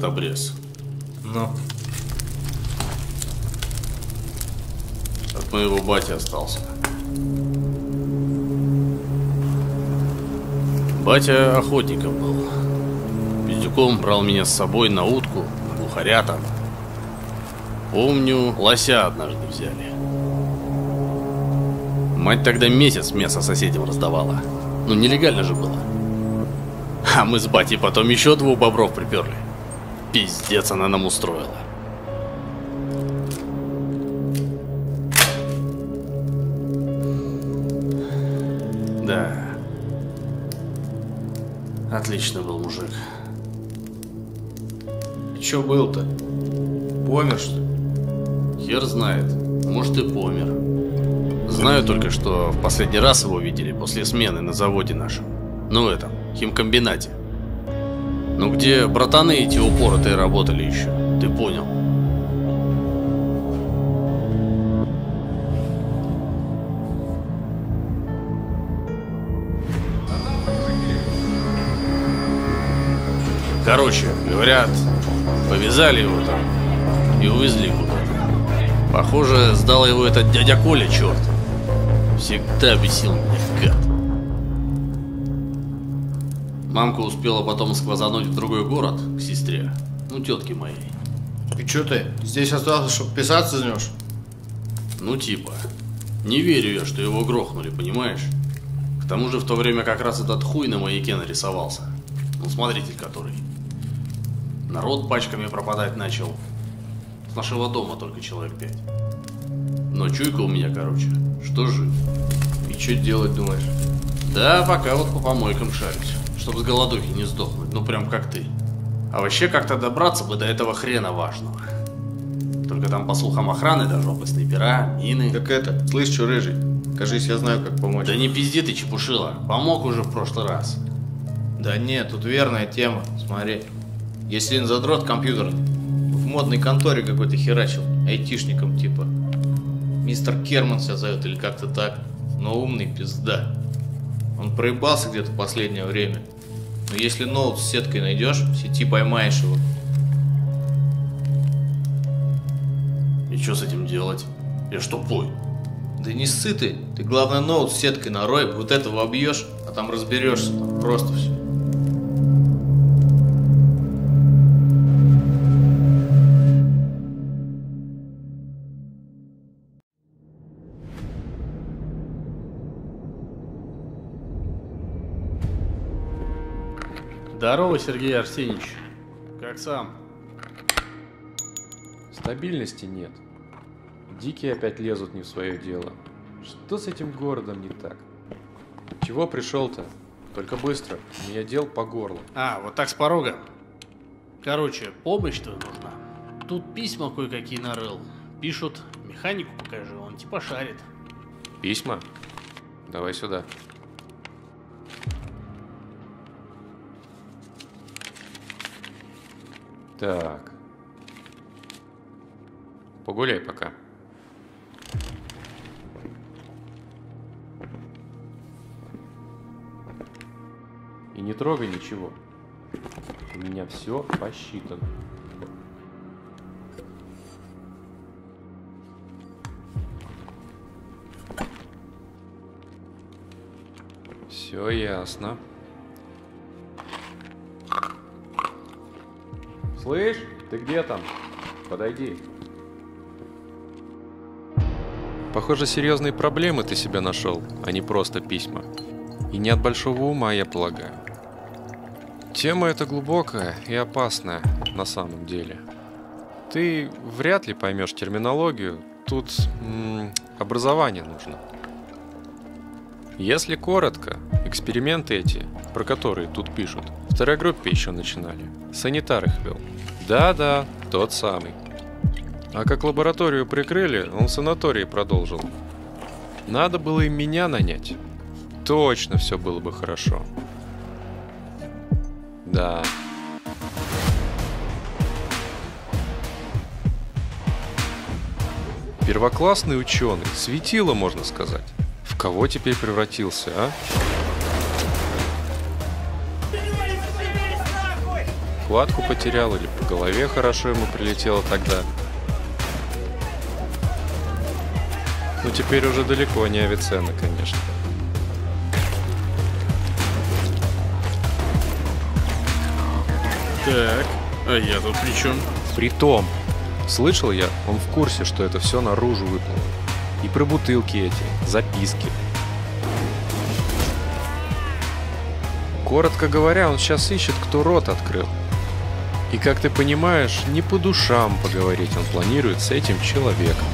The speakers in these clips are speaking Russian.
этот обрез? Ну, От моего бати остался. Батя охотником был. Пиздюком брал меня с собой на утку, глухаря там. Помню, лося однажды взяли. Мать тогда месяц мясо соседям раздавала. Ну, нелегально же было. А мы с батей потом еще двух бобров приперли. Пиздец она нам устроила. Да. Отлично был мужик. чё был-то? Помер, что? Хер знает. Может и помер. Знаю только, что в последний раз его видели после смены на заводе нашем. Ну этом, химкомбинате. Ну где братаны эти упоротые работали еще, ты понял. Короче, говорят, повязали его там и увезли куда-то. Похоже, сдал его этот дядя Коля, черт. Всегда бесил меня, гад. Мамка успела потом сквозануть в другой город, к сестре, ну, тетке моей. И чё ты, здесь остался, чтобы писаться знешь? Ну, типа. Не верю я, что его грохнули, понимаешь? К тому же в то время как раз этот хуй на маяке нарисовался. Ну, смотритель который. Народ пачками пропадать начал. С нашего дома только человек пять. Но чуйка у меня, короче, что жив. И чё делать думаешь? Да, пока вот по помойкам шарюсь, чтобы с голодухи не сдохнуть, ну прям как ты. А вообще как-то добраться бы до этого хрена важного. Только там, по слухам охраны, даже опасные снайпера, мины. Так это, слышь, чё рыжий? Кажись, я знаю, как помочь. Да не пизди ты, чепушила. Помог уже в прошлый раз. Да нет, тут верная тема, смотри. Если он задрот компьютерный, в модной конторе какой-то херачил, айтишником типа. Мистер Керман себя зовет или как-то так, но умный пизда. Он проебался где-то последнее время. Но если ноут с сеткой найдешь, в сети поймаешь его. И что с этим делать? Я что, пой? Да не ссы ты, ты главное ноут с сеткой нарой, вот этого обьешь, а там разберешься, там просто все. Здорово, Сергей Арсеньевич. Как сам? Стабильности нет. Дикие опять лезут не в свое дело. Что с этим городом не так? Чего пришел-то? Только быстро. У меня дел по горло. А, вот так с порога. Короче, помощь твоя нужна. Тут письма кое-какие нарыл. Пишут, механику покажи, он типа шарит. Письма? Давай сюда. Так. Погуляй пока. И не трогай ничего. У меня все посчитано. Все ясно. Слышь, ты где там? Подойди. Похоже, серьезные проблемы ты себе нашел, а не просто письма. И не от большого ума, я полагаю. Тема эта глубокая и опасная на самом деле. Ты вряд ли поймешь терминологию, тут м, образование нужно. Если коротко, эксперименты эти, про которые тут пишут, второй группе еще начинали. Санитар их вел. Да-да, тот самый. А как лабораторию прикрыли, он в санатории продолжил. Надо было и меня нанять. Точно все было бы хорошо. Да. Первоклассный ученый, светило, можно сказать. В кого теперь превратился, а? Хватку потерял, или по голове хорошо ему прилетело тогда. Ну теперь уже далеко не Авиценна, конечно. Так, а я тут при чем? Притом, слышал я, он в курсе, что это все наружу выплыло. И про бутылки эти, записки. Коротко говоря, он сейчас ищет, кто рот открыл. И как ты понимаешь, не по душам поговорить он планирует с этим человеком.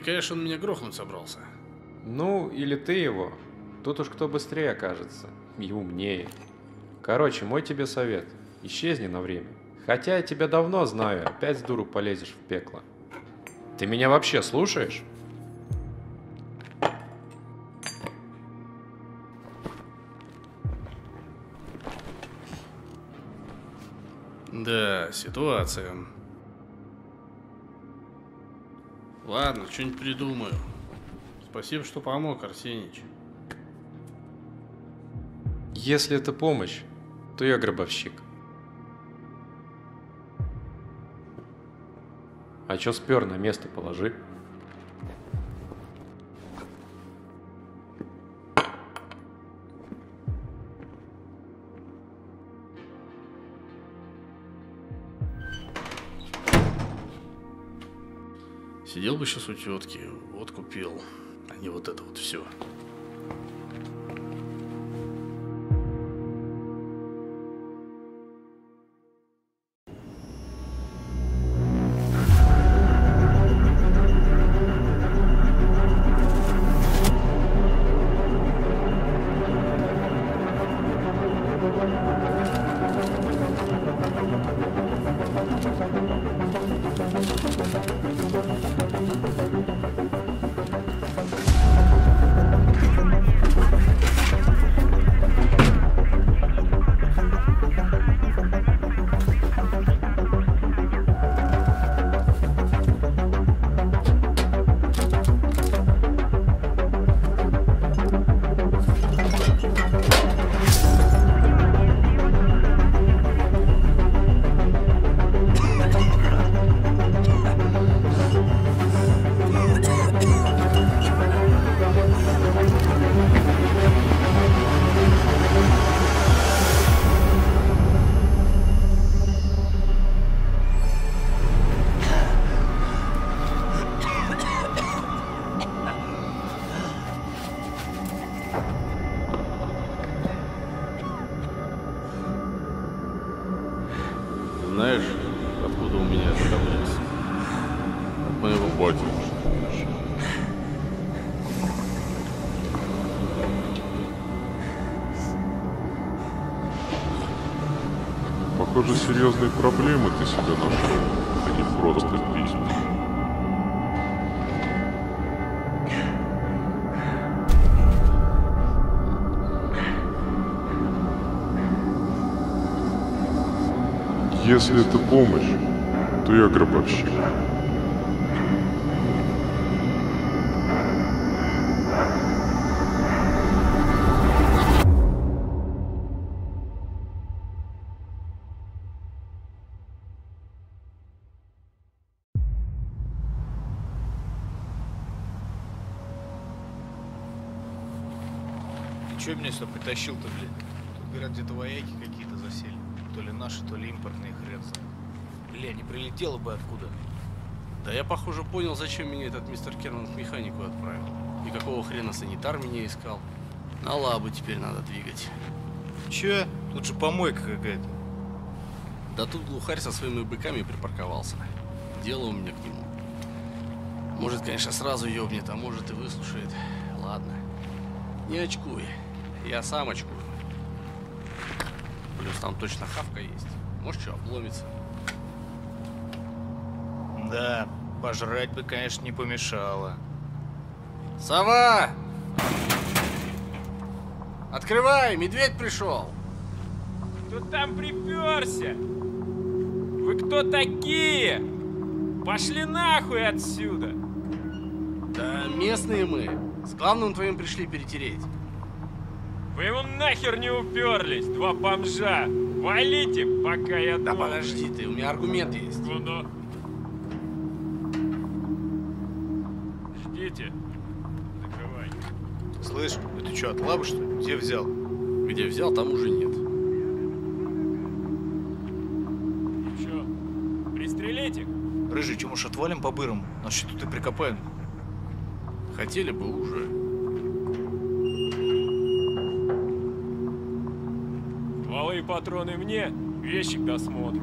Намекаешь, он меня грохнуть собрался? Ну, или ты его. Тут уж кто быстрее окажется. И умнее. Короче, мой тебе совет. Исчезни на время. Хотя я тебя давно знаю, опять с дуру полезешь в пекло. Ты меня вообще слушаешь? Да, ситуация. Ладно, что-нибудь придумаю. Спасибо, что помог, Арсенич. Если это помощь, то я гробовщик. А чё спер, на место положи. Бы сейчас у тетки, вот купил, а не вот это вот все. Серьезные проблемы ты себе нашел, а не просто письма. Если это помощь, то я гробовщик. Сюда притащил-то, блин? Тут, говорят, где-то вояки какие-то засели. То ли наши, то ли импортные, хрен знает. Бля, не прилетело бы откуда. Да я, похоже, понял, зачем меня этот мистер Керман к механику отправил. И какого хрена санитар меня искал. На лабу теперь надо двигать. Чё? Тут же помойка какая-то. Да тут глухарь со своими быками припарковался. Дело у меня к нему. Может, конечно, сразу ёбнет, а может и выслушает. Ладно. Не очкуй. Я сам очкую. Плюс там точно хавка есть. Может, что, обломится. Да, пожрать бы, конечно, не помешало. Сова! Открывай, медведь пришел! Кто там приперся? Вы кто такие? Пошли нахуй отсюда! Да местные мы. С главным твоим пришли перетереть. Вы ему нахер не уперлись, два бомжа! Валите, пока я Да дома. подожди ты, у меня аргумент есть. Ну-ну. Ждите. Закрывай. Слышь, это что, от лабы, что ли? Где взял? Где взял, там уже нет. Чё, пристрелить их? Рыжий, чем уж отвалим по-бырому? Нас что тут и прикопаем. Хотели бы уже. Патроны мне, вещи к досмотру.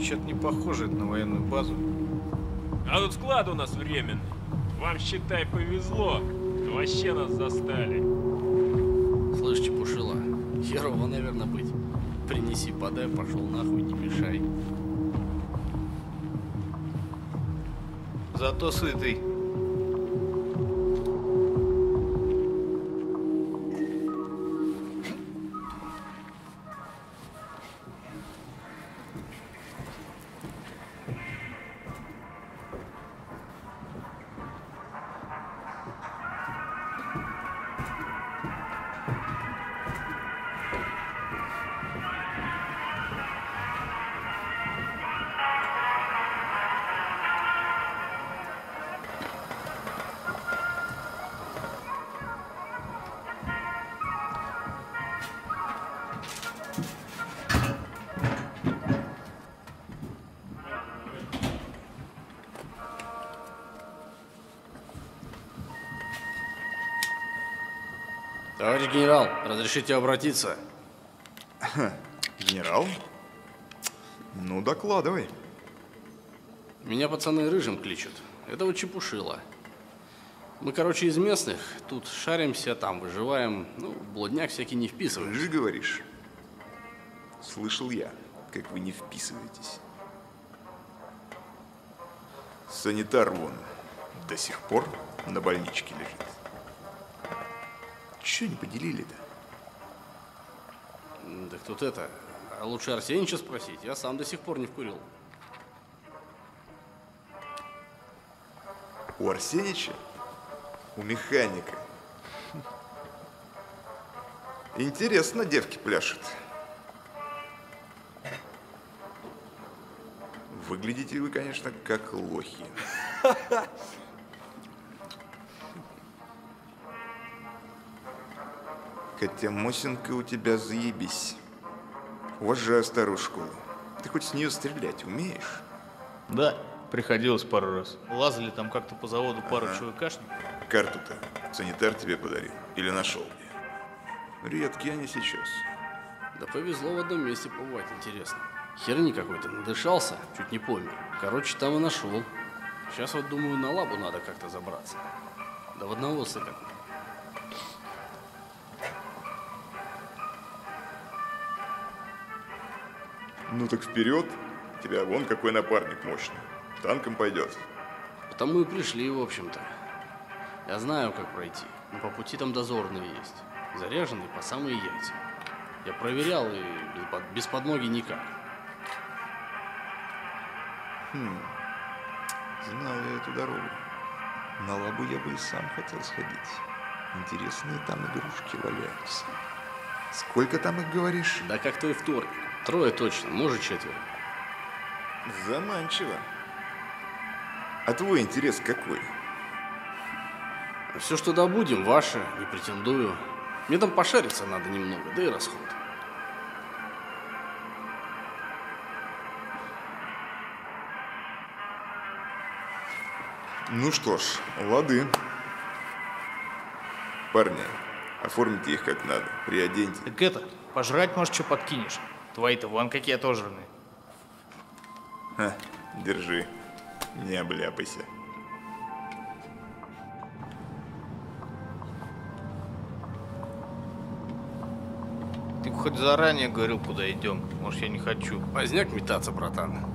Что-то не похоже это на военную базу. А тут склад у нас временный. Вам, считай, повезло. Вообще нас застали. Слышь, чепушила, херово, наверное, быть. Принеси, подай, пошел нахуй, не мешай. Зато сытый. Товарищ генерал, разрешите обратиться? Генерал? Ну, докладывай. Меня пацаны рыжим кличут. Это вот чепушила. Мы, короче, из местных. Тут шаримся, там выживаем. Ну, блудняк всякий не вписываешь. Рыжий говоришь? Слышал я, как вы не вписываетесь. Санитар вон до сих пор на больничке лежит. Че не поделили-то? Так тут это... а Лучше Арсенича спросить. Я сам до сих пор не вкурил. У Арсенича? У механика. Интересно, девки пляшут. Выглядите вы, конечно, как лохи. Хотя Мосинка у тебя заебись. Уважаю старую школу. Ты хоть с нее стрелять умеешь? Да, приходилось пару раз. Лазали там как-то по заводу пару ЧВКшников. Карту-то санитар тебе подарил или нашел где? Редкие они сейчас. Да повезло в одном месте побывать, интересно. Херни какой-то надышался, чуть не помер. Короче, там и нашел. Сейчас вот думаю, на лабу надо как-то забраться. Да в одного сыкать. Ну так вперед. У тебя вон какой напарник мощный. Танком пойдет. Потому и пришли, в общем-то. Я знаю, как пройти. Но по пути там дозорные есть. Заряженные по самые яйца. Я проверял и без, под- без подмоги никак. Знаю я эту дорогу. На лабу я бы и сам хотел сходить. Интересные там игрушки валяются. Сколько там их говоришь? Да как твой вторник. Трое точно, может четверо. Заманчиво. А твой интерес какой? Все, что добудем, ваше, не претендую. Мне там пошариться надо немного, да и расход. Ну что ж, лады. Парни, оформите их как надо, приоденьте. Так это, пожрать, может, что подкинешь? Твои-то вон какие отожраны. Ха, держи. Не обляпайся. Ты хоть заранее говорил, куда идем. Может, я не хочу. Поздняк метаться, братан.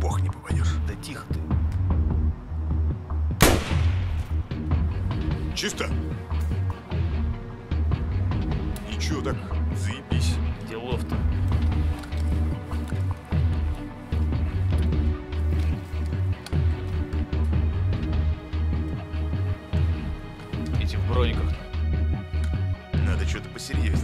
Бог не попадешь. Да тихо ты. Чисто? Ничего так, заебись. Делов-то. Эти в брониках. Надо что-то посерьезнее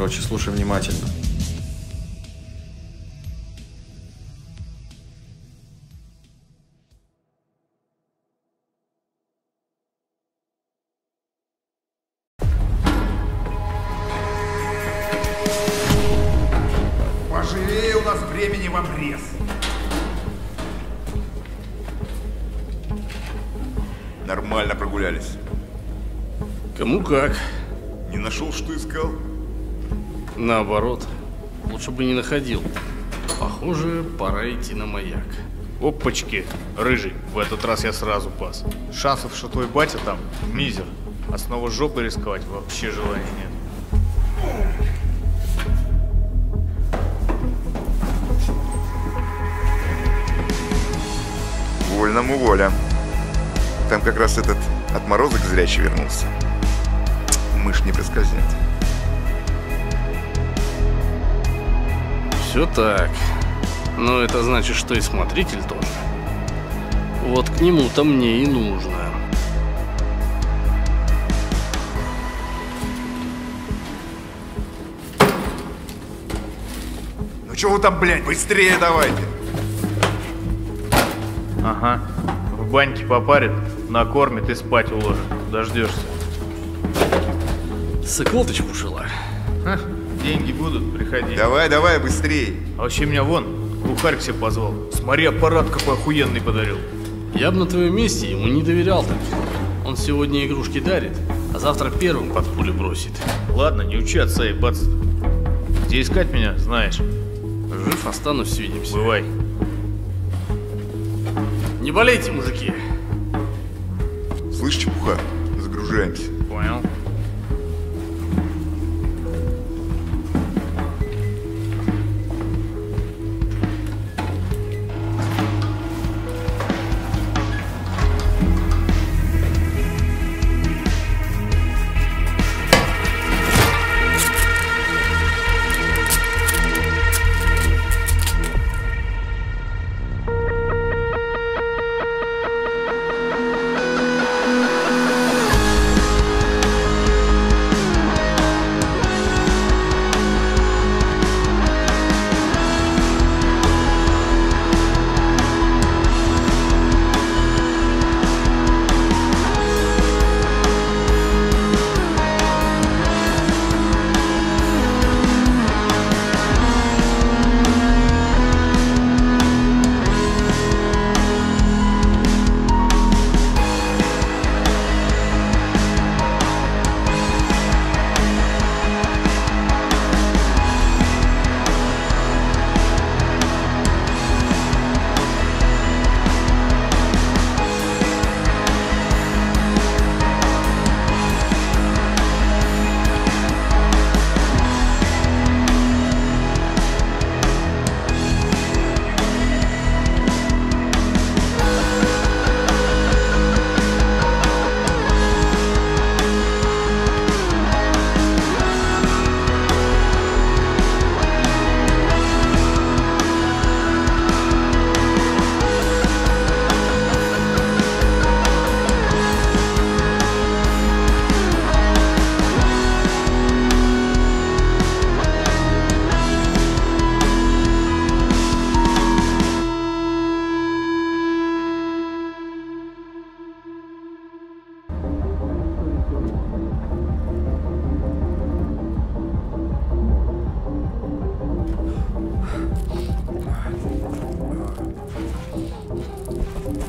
короче, слушай внимательно. Поживее у нас времени в обрез. Нормально прогулялись. Кому как. Не нашел, что искал? Наоборот. Лучше бы не находил. Похоже, пора идти на маяк. Опачки, рыжий, в этот раз я сразу пас. Шансов, что твой батя там, мизер. А снова жопой рисковать вообще желания нет. Вольному воля. Там как раз этот Отморозок зрячий вернулся. Мышь не проскользнет. Все так. Но это значит, что и смотритель тоже. Вот к нему-то мне и нужно. Ну чего вы там, блядь, быстрее давайте. Ага. В баньке попарит, накормит и спать уложит. Дождешься. Сыколточку жила. Ха, деньги будут, приходи. Давай, давай, быстрее. А вообще меня вон, кухарь к себе позвал. Смотри, аппарат какой охуенный подарил. Я бы на твоем месте ему не доверял так. Он сегодня игрушки дарит, а завтра первым под пули бросит. Ладно, не учи отца и бац. Где искать меня, знаешь. Жив останусь, свидимся. Бывай. Не болейте, мужики. Слышь, чепуха, загружаемся. Понял.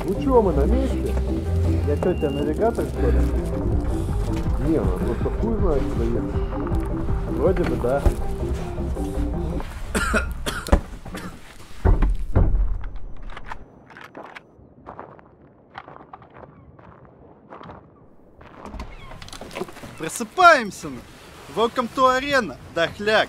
Ну чё, мы на месте? Я что, тебя навигатор, что ли? Не, ну просто хуй знает, куда ехать. Вроде бы да. Просыпаемся! ну. Welcome to Arena, дохляк!